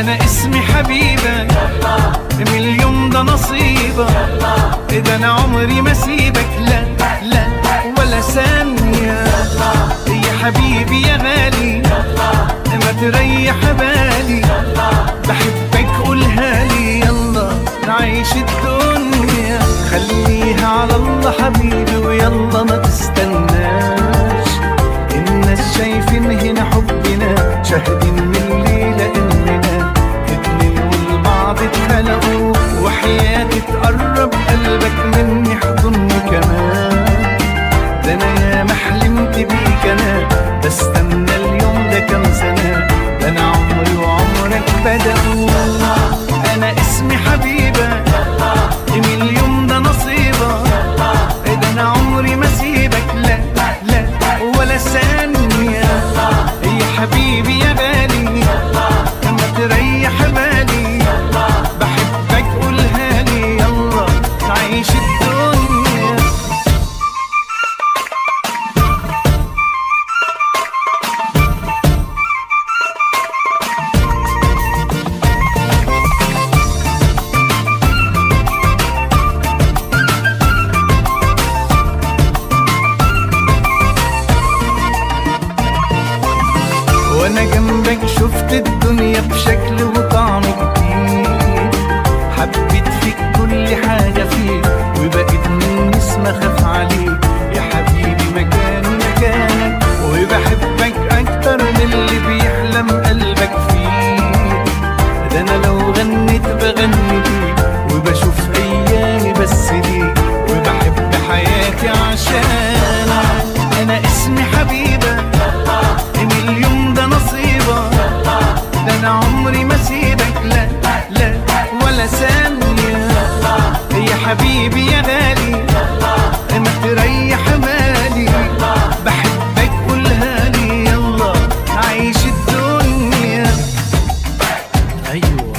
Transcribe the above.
أنا اسمي حبيبك مليون ده نصيبك ده أنا عمري ما سيبك لا لا ولا ثانية. يا حبيبي يا غالي ما تريح بالي. بحبك قولها لي. يلا نعيش الدنيا. خليها على الله حبيبي ويلا ما تستناش. الناس شايفين هنا حبنا شاهدين اماني الدنيا. وأنا جنبك شفت الدنيا بشكل و... حمالي. بحبك قولها يلا عيش الدنيا. أيوة.